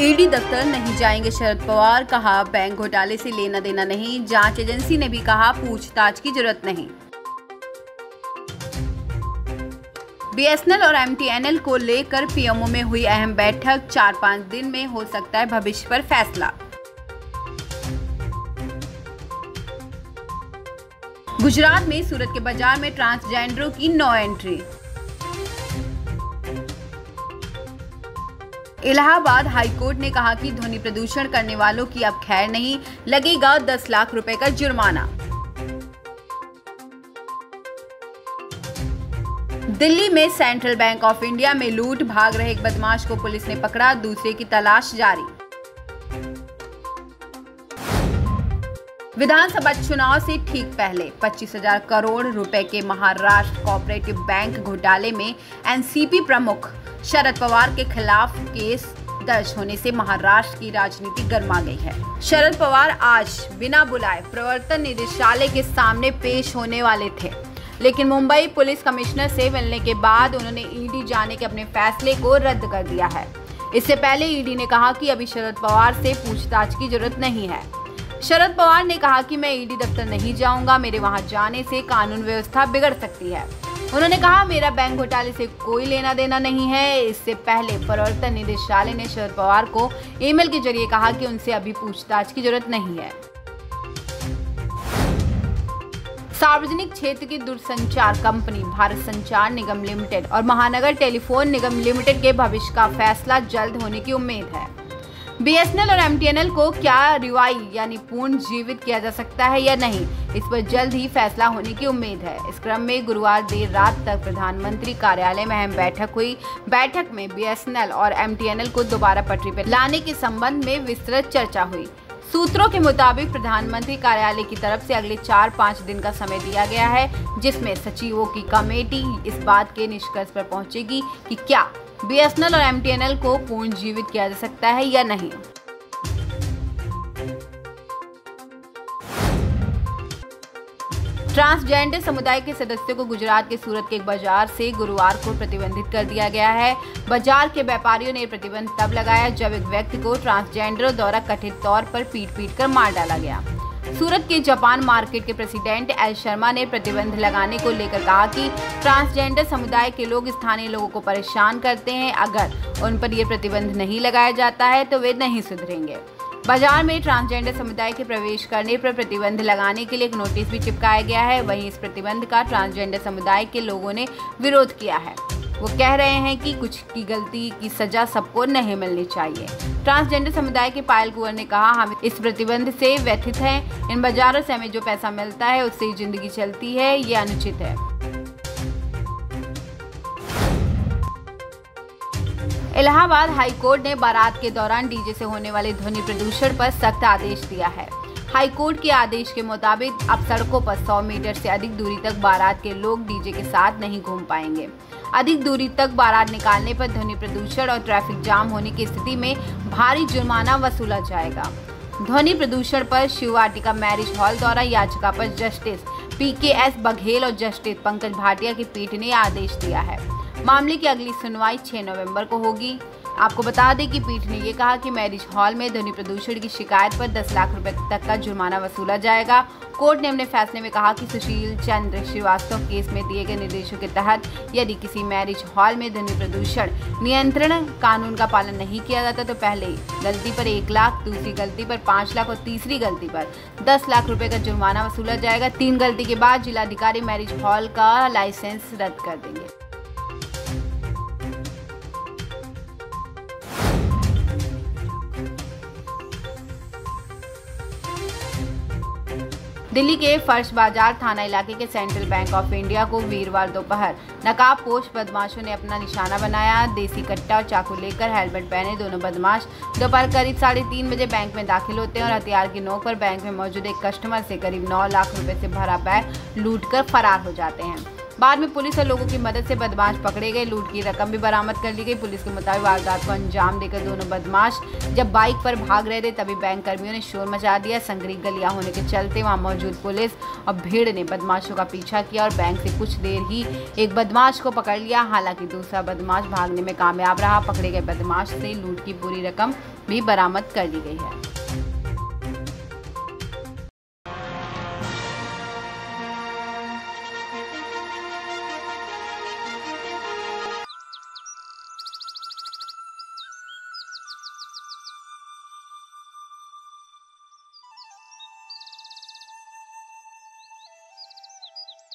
ED दफ्तर नहीं जाएँगे शरद पवार, कहा बैंक घोटाले से लेना देना नहीं, जाँच एजेंसी ने भी कहा पूछताछ की ज़रूरत नहीं। बीएसएनएल और एमटीएनएल को लेकर पीएमओ में हुई अहम बैठक, चार पाँच दिन में हो सकता है भविष्य पर फैसला। गुजरात में सूरत के बाज़ार में ट्रांसजेंडरों की नो एंट्री। इलाहाबाद हाईकोर्ट ने कहा कि ध्वनि प्रदूषण करने वालों की अब खैर नहीं लगेगा 10 लाख रुपए का जुर्माना। दिल्ली में सेंट्रल बैंक ऑफ़ इंडिया में लूट भाग रहे एक बदमाश को पुलिस ने पकड़ा दूसरे की तलाश जारी। विधानसभा चुनाव से ठीक पहले 25,000 करोड़ रुपए के महाराष्ट्र कोऑपरेटिव बैंक घोटाले में एनसीपी प्रमुख शरद पवार के खिलाफ केस दर्ज होने से महाराष्ट्र की राजनीति गर्मा गई है। शरद पवार आज बिना बुलाए प्रवर्तन निदेशालय के सामने पेश होने वाले थे। लेकिन मुंबई पुलिस कमिश्नर से मिलने के बाद उन्होंने ईडी जाने के अपने फैसले को रद्द कर दिया है। इससे पहले ईडी ने कहा कि अभी शरद पवार से पूछताछ की ज़रूरत नहीं है। शरद पवार ने कहा कि मैं ईडी दफ्तर नहीं जाऊँगा, मेरे वहाँ जाने से कानून व्यवस्था बिगड़ सकती है। उन्होंने कहा, मेरा बैंक घोटाले से कोई लेना देना नहीं है। इससे पहले प्रवर्तन निदेशालय ने शरद पवार को ईमेल के ज़रिए कहा कि उनसे अभी पूछताछ की ज़रूरत नहीं है। सार्वजनिक क्षेत्र की दूरसंचार कंपनी, भारत संचार निगम लिमिटेड और महानगर टेलीफोन निगम लिमिटेड के भविष्य का फैसला जल्द होने की उम्मीद है। बीएसएनएल और एमटीएनएल को क्या रिवाई, यानी पूर्ण जीवित किया जा सकता है या नहीं? इस पर जल्द ही फैसला होने की उम्मीद है। इस क्रम में गुरुवार देर रात तक प्रधानमंत्री कार्यालय में अहम बैठक हुई। बैठक में बीएसएनएल और एमटीएनएल को दोबारा पटरी पर लाने के संबंध में विस्तृत चर्चा हुई। सूत्रों के मुताबिक प्रधानमंत्री कार्यालय की तरफ़ से अगले चार पाँच दिन का समय दिया गया है, जिसमें सचिवों की कमेटी इस बात के निष्कर्ष पर पहुंचेगी कि क्या बीएसएनएल और एमटीएनएल को पूर्ण जीवित किया जा सकता है या नहीं? ट्रांसजेंडर समुदाय के सदस्यों को गुजरात के सूरत के एक बाज़ार से गुरुवार को प्रतिबंधित कर दिया गया है। बाज़ार के व्यापारियों ने प्रतिबंध तब लगाया जब एक व्यक्ति को ट्रांसजेंडरों द्वारा कथित तौर पर पीट पीट कर मार डाला गया। सूरत के जापान मार्केट के प्रेसिडेंट एल शर्मा ने प्रतिबंध लगाने को लेकर कहा कि ट्रांसजेंडर समुदाय के लोग स्थानीय लोगों को परेशान करते हैं। अगर उन पर यह प्रतिबंध नहीं लगाया जाता है तो वे नहीं सुधरेंगे। बाज़ार में ट्रांसजेंडर समुदाय के प्रवेश करने पर प्रतिबंध लगाने के लिए एक नोटिस भी चिपकाया गया है। वहीं इस प्रतिबंध का ट्रांसजेंडर समुदाय के लोगों ने विरोध किया है। वो कह रहे हैं कि कुछ की गलती की सजा सबको नहीं मिलनी चाहिए। ट्रांसजेंडर समुदाय के पायल कुंवर ने कहा, हम इस प्रतिबंध से व्यथित हैं। इन बाजारों से हमें जो पैसा मिलता है, उससे ही ज़िंदगी चलती है, ये अनुचित है। इलाहाबाद हाईकोर्ट ने बारात के दौरान डीजे से होने वाले ध्वनि प्रदूषण पर सख्त आदेश दिया है। हाईकोर्ट के आदेश के मुताबिक अब सड़कों पर 100 मीटर से अधिक दूरी तक बारात के लोग डीजे के साथ नहीं घूम पाएँगे। अधिक दूरी तक बारात निकालने पर ध्वनि प्रदूषण और ट्रैफ़िक जाम होने की स्थिति में भारी जुर्माना वसूला जाएगा। ध्वनि प्रदूषण पर शिव वाटिका मैरिज हॉल द्वारा याचिका पर justice P K S Baghel और जस्टिस पंकज भाटिया की पीठ ने आदेश दिया है। मामले की अगली सुनवाई 6 नवंबर को होगी। आपको बता दें कि पीठ ने ये कहा कि मैरिज हॉल में ध्वनि प्रदूषण की शिकायत पर 10 लाख रुपए तक का जुर्माना वसूला जाएगा। कोर्ट ने अपने फैसले में कहा कि सुशील चंद्र श्रीवास्तव केस में दिए गए निर्देशों के तहत यदि किसी मैरिज हॉल में ध्वनि प्रदूषण नियंत्रण कानून का पालन नहीं किया जाता तो पहले गलती पर एक लाख, दूसरी गलती पर पाँच लाख और तीसरी गलती पर दस लाख रुपए का जुर्माना वसूला जाएगा। तीन गलती के बाद जिलाधिकारी मैरिज हॉल का लाइसेंस रद्द कर देंगे। दिल्ली के फर्श बाज़ार थाना इलाके के सेंट्रल बैंक ऑफ़ इंडिया को वीरवार दोपहर नकाब पोष बदमाशों ने अपना निशाना बनाया। देसी कट्टा और चाकू लेकर हेलमेट पहने दोनों बदमाश दोपहर करीब साढ़े तीन बजे बैंक में दाखिल होते हैं और हथियार की नोक पर बैंक में मौजूद एक कस्टमर से करीब नौ लाख रुपए से भरा बैग लूट कर फरार हो जाते हैं। बाद में पुलिस और लोगों की मदद से बदमाश पकड़े गए। लूट की रकम भी बरामद कर ली गई। पुलिस के मुताबिक वारदात को अंजाम देकर दोनों बदमाश जब बाइक पर भाग रहे थे, तभी बैंक कर्मियों ने शोर मचा दिया। संग्री गलियाँ होने के चलते वहाँ मौजूद पुलिस और भीड़ ने बदमाशों का पीछा किया और बैंक से कुछ देर ही एक बदमाश को पकड़ लिया। हालाँकि दूसरा बदमाश भागने में कामयाब रहा। पकड़े गए बदमाश से लूट की पूरी रकम भी बरामद कर ली गई है।